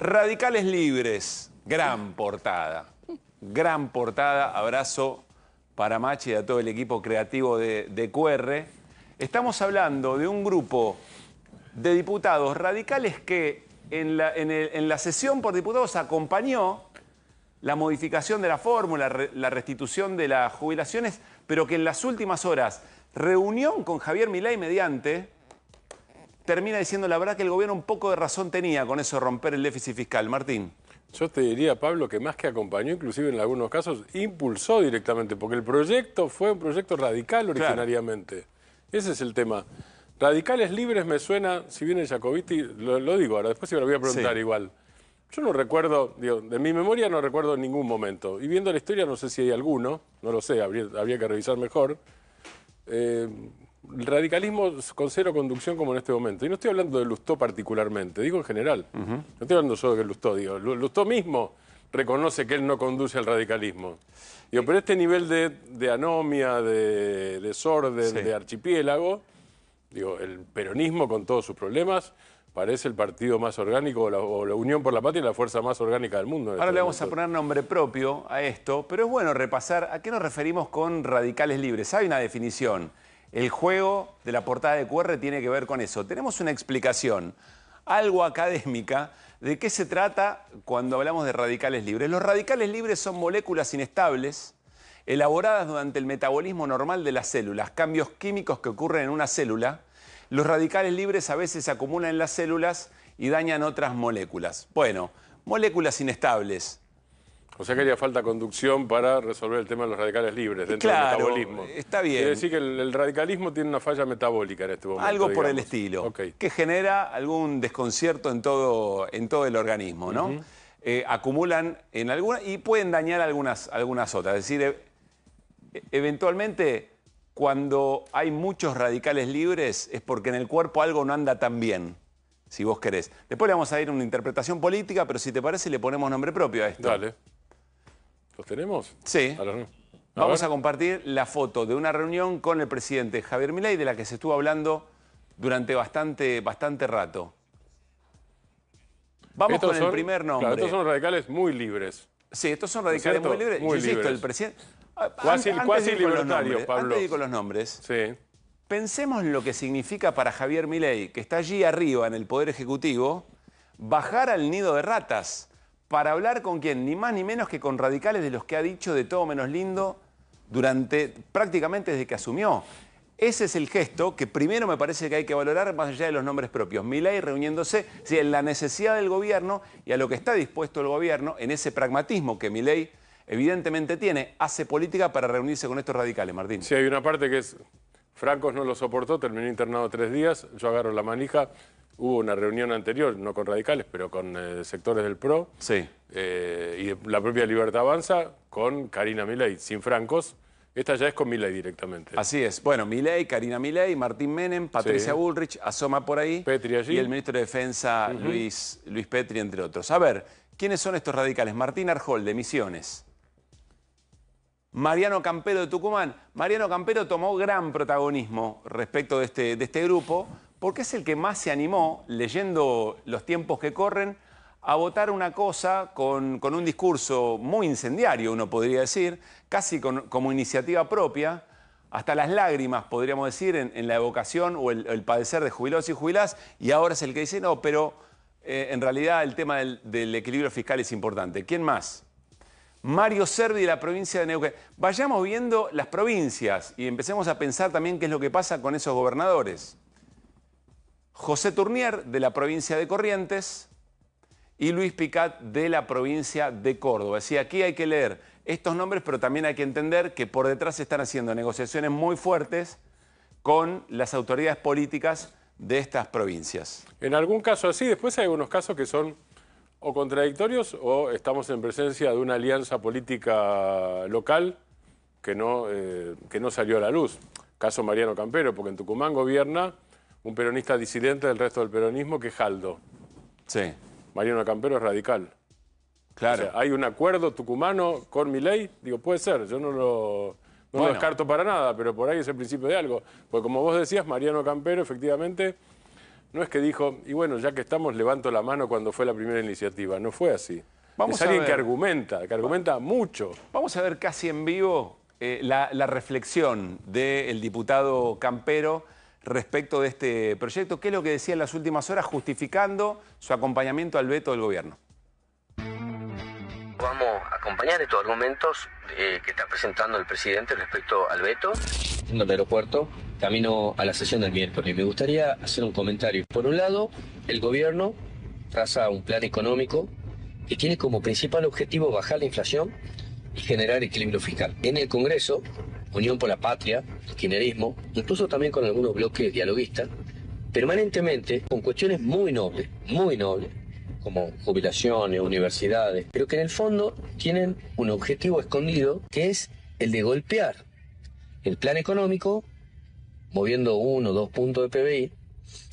Radicales libres, gran portada. Gran portada, abrazo para Machi y a todo el equipo creativo de, de QR. Estamos hablando de un grupo de diputados radicales que en la, sesión por diputados acompañó la modificación de la fórmula, la restitución de las jubilaciones, pero que en las últimas horas, reunión con Javier Milei mediante, termina diciendo la verdad que el gobierno un poco de razón tenía con eso de romper el déficit fiscal. Martín. Yo te diría, Pablo, que más que acompañó, inclusive en algunos casos, impulsó directamente, porque el proyecto fue un proyecto radical originariamente. Ese es el tema. Radicales libres me suena, si viene Jacobiti, lo, lo digo ahora, después se me lo voy a preguntar Sí. igual. Yo no recuerdo, digo, de mi memoria no recuerdo ningún momento. Y viendo la historia no sé si hay alguno, no lo sé, habría, habría que revisar mejor. Eh, el radicalismo con cero conducción como en este momento. Y no estoy hablando de Lustó particularmente, digo en general. No estoy hablando solo de Lustó, digo. Lu- Lustó mismo reconoce que él no conduce al radicalismo. Digo, pero este nivel de, de anomia, de desorden, Sí. de archipiélago, digo, el peronismo con todos sus problemas, parece el partido más orgánico, o la, o la Unión por la Patria, la fuerza más orgánica del mundo. Ahora este le vamos a poner nombre propio a esto, pero es bueno repasar a qué nos referimos con radicales libres. Hay una definición. El juego de la portada de QR tiene que ver con eso. Tenemos una explicación, algo académica, de qué se trata cuando hablamos de radicales libres. Los radicales libres son moléculas inestables elaboradas durante el metabolismo normal de las células, cambios químicos que ocurren en una célula. Los radicales libres a veces se acumulan en las células y dañan otras moléculas. Bueno, moléculas inestables. O sea que haría falta conducción para resolver el tema de los radicales libres dentro Claro, del metabolismo. está bien. Quiere decir que el, el radicalismo tiene una falla metabólica en este momento. Algo por el estilo, Ok. que genera algún desconcierto en todo, en todo el organismo, ¿no? Eh, acumulan en algunas y pueden dañar algunas, algunas otras. Es decir, e- eventualmente cuando hay muchos radicales libres es porque en el cuerpo algo no anda tan bien, si vos querés. Después le vamos a ir a una interpretación política, pero si te parece le ponemos nombre propio a esto. Dale. ¿Los tenemos? Sí. Vamos ver. a compartir la foto de una reunión con el presidente Javier Milei, de la que se estuvo hablando durante bastante, bastante rato. Vamos Estos con el primer nombre. Claro, estos son radicales muy libres. Sí, estos son radicales muy libres. Muy Yo insisto, libres. el presidente... Ah, Cuasi- cuasi libertarios, nombres, Pablo. Antes de ir con los nombres, Sí. pensemos lo que significa para Javier Milei, que está allí arriba en el Poder Ejecutivo, bajar al nido de ratas para hablar con quién, ni más ni menos que con radicales de los que ha dicho de todo menos lindo durante prácticamente desde que asumió. Ese es el gesto que primero me parece que hay que valorar más allá de los nombres propios. Milei reuniéndose sí, en la necesidad del gobierno y a lo que está dispuesto el gobierno, en ese pragmatismo que Milei evidentemente tiene, hace política para reunirse con estos radicales, Martín. Sí, hay una parte que es. Francos no lo soportó, terminó internado tres días. Yo agarro la manija. Hubo una reunión anterior, no con radicales, pero con eh, sectores del PRO. Sí. eh, y la propia Libertad Avanza con Karina Milei, sin francos. Esta ya es con Milei directamente. Así es. Bueno, Milei, Karina Milei, Martín Menem, Patricia Sí. Bullrich, asoma por ahí. Petri allí. Y el ministro de Defensa, Luis, Luis Petri, entre otros. A ver, ¿quiénes son estos radicales? Martín Arjol, de Misiones. Mariano Campero de Tucumán. Mariano Campero tomó gran protagonismo respecto de este, de este grupo porque es el que más se animó, leyendo los tiempos que corren, a votar una cosa con, un discurso muy incendiario, uno podría decir, casi como iniciativa propia, hasta las lágrimas, podríamos decir, en, la evocación o el, el padecer de jubilados y jubiladas, y ahora es el que dice, no, pero eh, en realidad el tema del, del equilibrio fiscal es importante. ¿Quién más? Mario Servi de la provincia de Neuquén. Vayamos viendo las provincias y empecemos a pensar también qué es lo que pasa con esos gobernadores. José Turnier de la provincia de Corrientes y Luis Picat de la provincia de Córdoba. Así aquí hay que leer estos nombres, pero también hay que entender que por detrás se están haciendo negociaciones muy fuertes con las autoridades políticas de estas provincias. En algún caso así, después hay algunos casos que son o contradictorios o estamos en presencia de una alianza política local que no, eh, que no salió a la luz. Caso Mariano Campero, porque en Tucumán gobierna un peronista disidente del resto del peronismo que es Jaldo. Sí, Mariano Campero es radical. claro. O sea, hay un acuerdo tucumano con mi ley, digo, puede ser, yo no lo, no lo descarto para nada, pero por ahí es el principio de algo. Porque como vos decías, Mariano Campero efectivamente no es que dijo, y bueno, ya que estamos, levanto la mano cuando fue la primera iniciativa. No fue así. Vamos es a alguien ver. que argumenta, que argumenta mucho. Vamos a ver casi en vivo eh, la, la reflexión del diputado Campero respecto de este proyecto. ¿Qué es lo que decía en las últimas horas justificando su acompañamiento al veto del gobierno? Vamos a acompañar estos argumentos eh, que está presentando el presidente respecto al veto. En el aeropuerto, camino a la sesión del miércoles. Me gustaría hacer un comentario. Por un lado, el gobierno traza un plan económico que tiene como principal objetivo bajar la inflación y generar equilibrio fiscal. En el Congreso, Unión por la Patria, el kirchnerismo, incluso también con algunos bloques dialoguistas, permanentemente con cuestiones muy nobles, muy nobles, como jubilaciones, universidades, pero que en el fondo tienen un objetivo escondido que es el de golpear el plan económico, moviendo uno o dos puntos de PBI,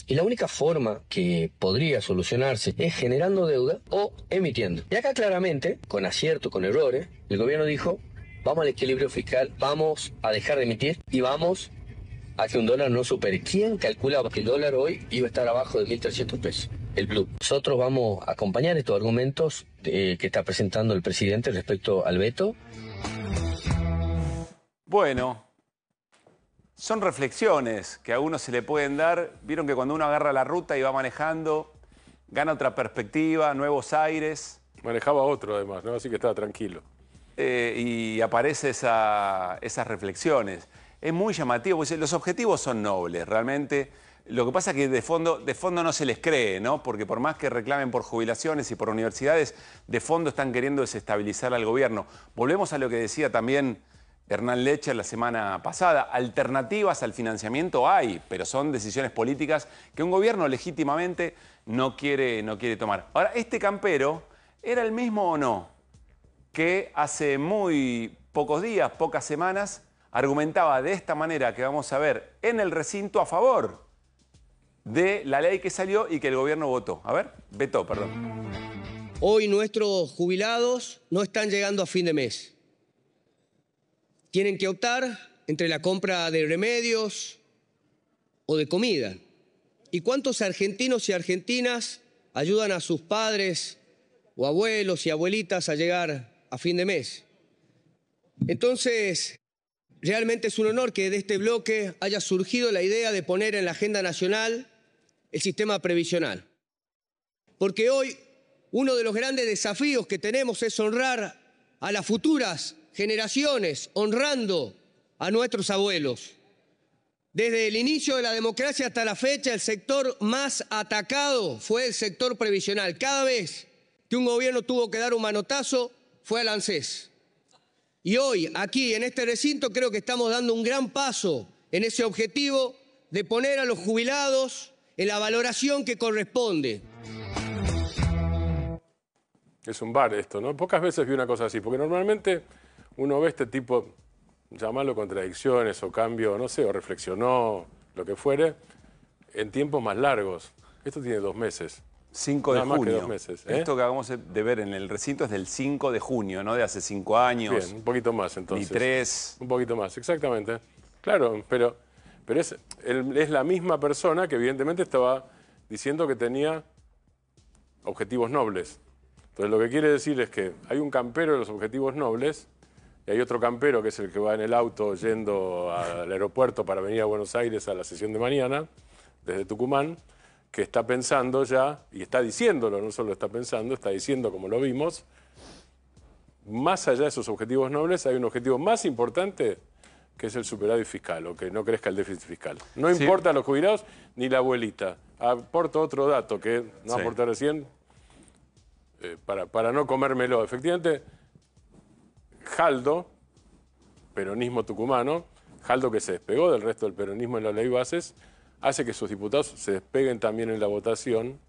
y la única forma que podría solucionarse es generando deuda o emitiendo. Y acá claramente, con acierto, con errores, el gobierno dijo, vamos al equilibrio fiscal, vamos a dejar de emitir y vamos a que un dólar no supere. ¿Quién calculaba que el dólar hoy iba a estar abajo de 1.300 pesos? El blue. Nosotros vamos a acompañar estos argumentos eh, que está presentando el presidente respecto al veto. Bueno, son reflexiones que a uno se le pueden dar. Vieron que cuando uno agarra la ruta y va manejando, gana otra perspectiva, nuevos aires. Manejaba otro además, ¿no? Así que estaba tranquilo. Eh, y aparece esa- esas reflexiones. Es muy llamativo, pues, los objetivos son nobles, realmente. Lo que pasa es que de fondo, de fondo no se les cree, ¿no? Porque por más que reclamen por jubilaciones y por universidades, de fondo están queriendo desestabilizar al gobierno. Volvemos a lo que decía también Hernán Lecher la semana pasada. Alternativas al financiamiento hay, pero son decisiones políticas que un gobierno legítimamente no quiere, no quiere tomar. Ahora, este campero, ¿era el mismo o no? Que hace muy pocos días, pocas semanas, argumentaba de esta manera que vamos a ver en el recinto a favor de la ley que salió y que el gobierno votó. A ver, vetó, perdón. Hoy nuestros jubilados no están llegando a fin de mes. Tienen que optar entre la compra de remedios o de comida. ¿Y cuántos argentinos y argentinas ayudan a sus padres o abuelos y abuelitas a llegar a fin de mes? Entonces, realmente es un honor que de este bloque haya surgido la idea de poner en la agenda nacional el sistema previsional. Porque hoy uno de los grandes desafíos que tenemos es honrar a las futuras generaciones, honrando a nuestros abuelos. Desde el inicio de la democracia hasta la fecha, el sector más atacado fue el sector previsional. Cada vez que un gobierno tuvo que dar un manotazo, fue al ANSES. Y hoy, aquí en este recinto, creo que estamos dando un gran paso en ese objetivo de poner a los jubilados en la valoración que corresponde. Es un bar esto, ¿no? Pocas veces vi una cosa así, porque normalmente uno ve este tipo, llamarlo contradicciones o cambio, no sé, o reflexionó, lo que fuere, en tiempos más largos. Esto tiene dos meses. 5 de Nada más que junio. dos meses, ¿eh? Esto que acabamos de ver en el recinto es del 5 de junio, ¿no? De hace cinco años. Bien, un poquito más entonces. tres. Un poquito más, exactamente. Claro, pero, pero es, el- es la misma persona que evidentemente estaba diciendo que tenía objetivos nobles. Entonces lo que quiere decir es que hay un campero de los objetivos nobles y hay otro campero que es el que va en el auto yendo al aeropuerto para venir a Buenos Aires a la sesión de mañana, desde Tucumán, que está pensando ya, y está diciéndolo, no solo está pensando, está diciendo como lo vimos, más allá de esos objetivos nobles, hay un objetivo más importante que es el superávit fiscal, o que no crezca el déficit fiscal. No Sí. importa a los jubilados ni la abuelita. Aporto otro dato que no Sí. aporté recién, eh, para, para no comérmelo. Efectivamente, Jaldo, peronismo tucumano, Jaldo que se despegó del resto del peronismo en la ley bases, hace que sus diputados se despeguen también en la votación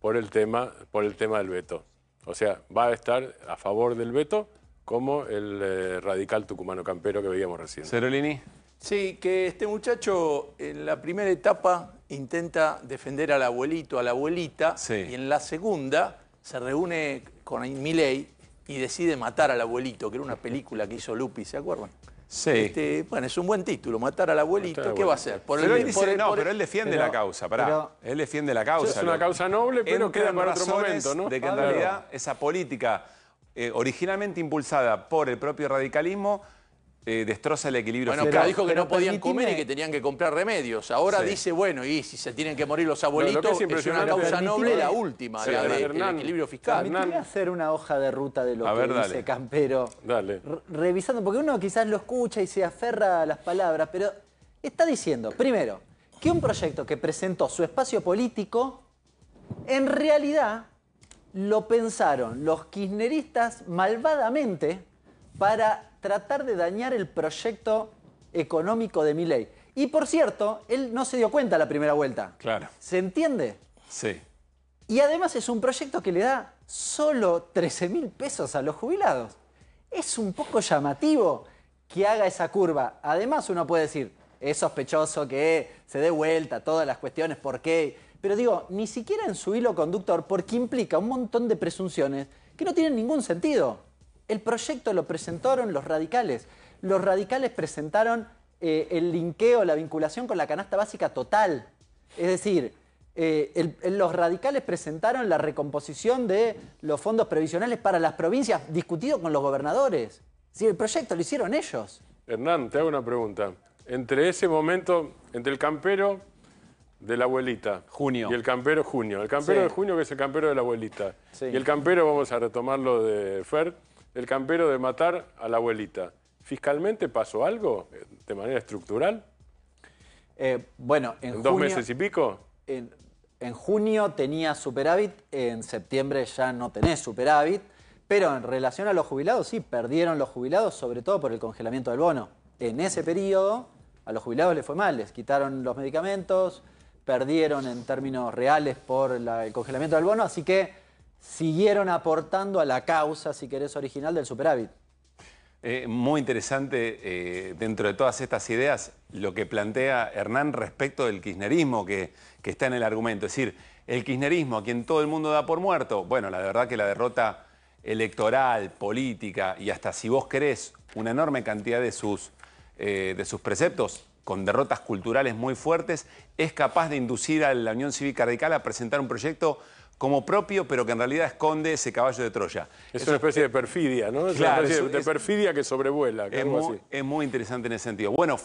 por el tema, por el tema del veto. O sea, va a estar a favor del veto como el eh, radical tucumano campero que veíamos recién. Cerolini. Sí, que este muchacho en la primera etapa intenta defender al abuelito, a la abuelita, Sí. y en la segunda se reúne con Milei y decide matar al abuelito, que era una película que hizo Lupi, ¿se acuerdan? Sí. Este, bueno, es un buen título, matar al abuelito. Matar al ¿Qué va a hacer? Por Pero el- él dice, por el- no, por pero él defiende pero- la causa, pará. pero- él defiende la causa. Es una Lo- causa noble, pero queda para otro momento, ¿no? De que en realidad esa política, eh, originalmente impulsada por el propio radicalismo, eh, destroza el equilibrio Bueno, pero dijo que pero no podían permitime- comer y que tenían que comprar remedios. Ahora Sí. dice, bueno, y si se tienen que morir los Lo- abuelitos, lo que es es, una impresionante- causa Permitime- noble la última, Sí, la del Hernán, equilibrio fiscal. Permitime hacer una hoja de ruta de lo A que ver, dice dale. Campero. Dale. Re- revisando, porque uno quizás lo escucha y se aferra a las palabras, pero está diciendo, primero, que un proyecto que presentó su espacio político, en realidad lo pensaron los kirchneristas malvadamente para tratar de dañar el proyecto económico de Milei. Y por cierto, él no se dio cuenta la primera vuelta. Claro. ¿Se entiende? Sí. Y además es un proyecto que le da solo 13 mil pesos a los jubilados. Es un poco llamativo que haga esa curva. Además uno puede decir, es sospechoso que se dé vuelta todas las cuestiones, ¿por qué? Pero digo, ni siquiera en su hilo conductor, porque implica un montón de presunciones que no tienen ningún sentido. El proyecto lo presentaron los radicales. Los radicales presentaron eh, el linkeo, la vinculación con la canasta básica total. Es decir, eh, el- el- los radicales presentaron la recomposición de los fondos previsionales para las provincias, discutido con los gobernadores. Si el proyecto lo hicieron ellos. Hernán, te hago una pregunta. Entre ese momento, entre el campero de la abuelita. Junio. Y el campero junio. El campero Sí. de junio que es el campero de la abuelita. Sí. Y el campero, vamos a retomarlo de Fer, el campero de matar a la abuelita. ¿Fiscalmente pasó algo eh, de manera estructural? Eh, bueno, en, ¿En dos junio, meses y pico? en, en junio tenía superávit, en septiembre ya no tenés superávit, pero en relación a los jubilados, sí, perdieron los jubilados, sobre todo por el congelamiento del bono. En ese periodo, a los jubilados les fue mal, les quitaron los medicamentos, perdieron en términos reales por la- el congelamiento del bono, así que siguieron aportando a la causa, si querés, original del superávit. Eh, muy interesante eh, dentro de todas estas ideas lo que plantea Hernán respecto del kirchnerismo que, que está en el argumento. Es decir, el kirchnerismo a quien todo el mundo da por muerto, bueno, la verdad que la derrota electoral, política y hasta si vos querés una enorme cantidad de sus, eh, de sus preceptos con derrotas culturales muy fuertes, es capaz de inducir a la Unión Cívica Radical a presentar un proyecto como propio, pero que en realidad esconde ese caballo de Troya. Es una especie de perfidia, ¿no? Es Claro, una especie es- de perfidia que sobrevuela, muy, así. es muy interesante en ese sentido. Bueno,